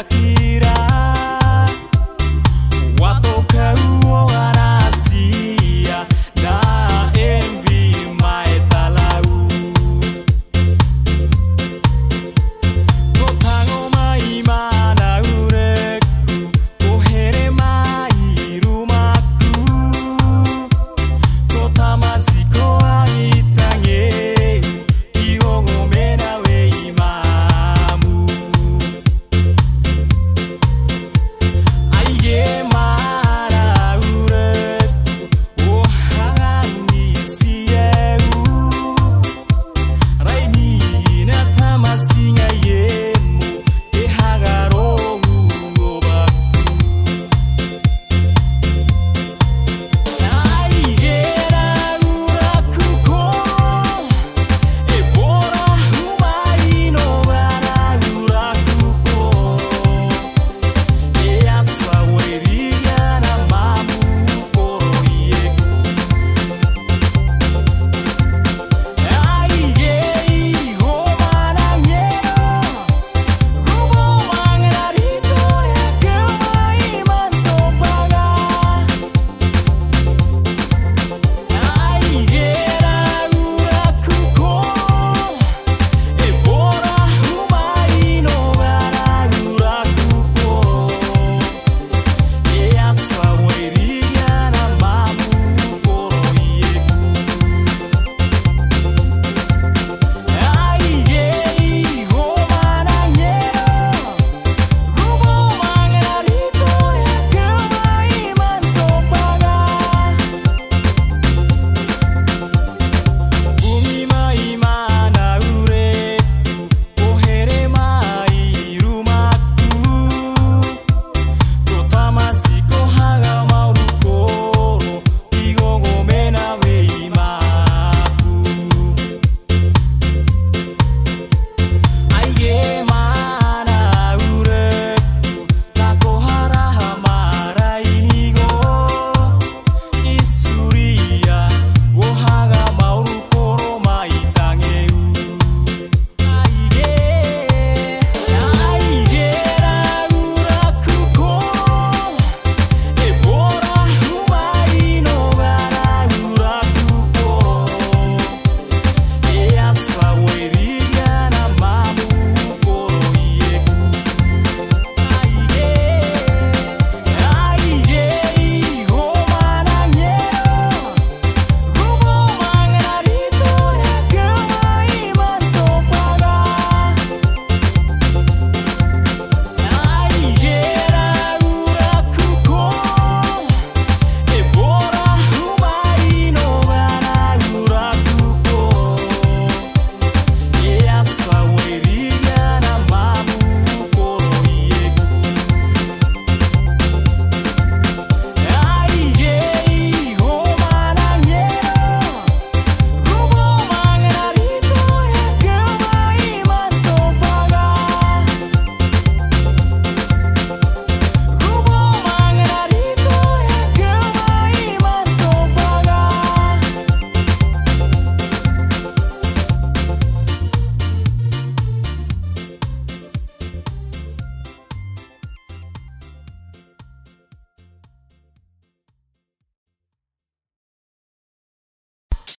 aqui.